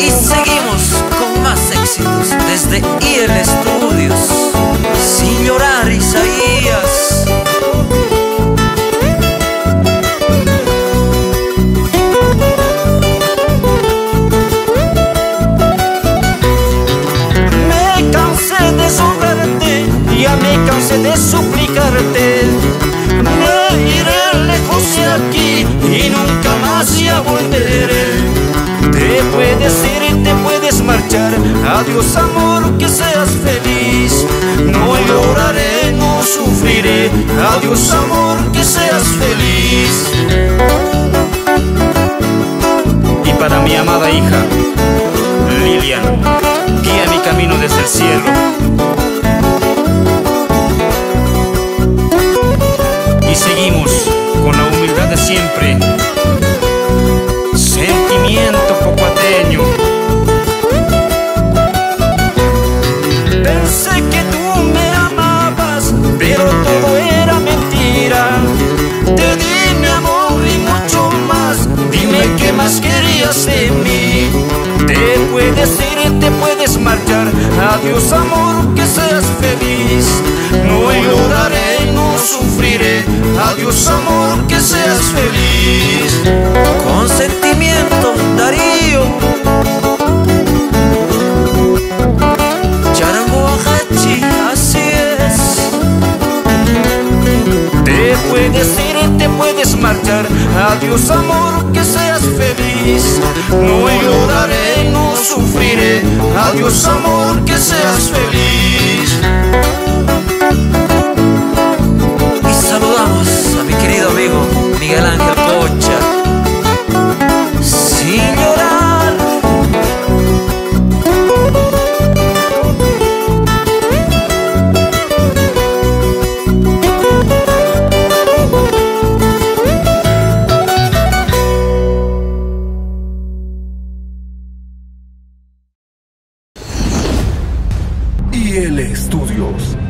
Y seguimos con más éxitos desde IL Studios. Sin llorar, Isaías. Me cansé de ya me cansé de suplicarte. Me lejos aquí y nunca más ya volveré. Te puedes ir y te puedes marchar. Adiós, amor, que seas feliz. No lloraré, no sufriré. Adiós, amor, que seas feliz. Y para mi amada hija, Lilian, guía mi camino desde el cielo. Siempre. Sentimiento pocuateño. Pensé que tú me amabas, pero todo era mentira. Te di mi amor y mucho más. Dime qué más querías de mí. Te puedes ir, te puedes marchar. Adiós, amor, que seas feliz. Adiós, amor, que seas feliz. Con sentimiento, Darío. Charango Hachi, así es. Te puedes ir, te puedes marchar. Adiós, amor, que seas feliz. No lloraré, no sufriré. Adiós, amor, que seas feliz. GL Studios.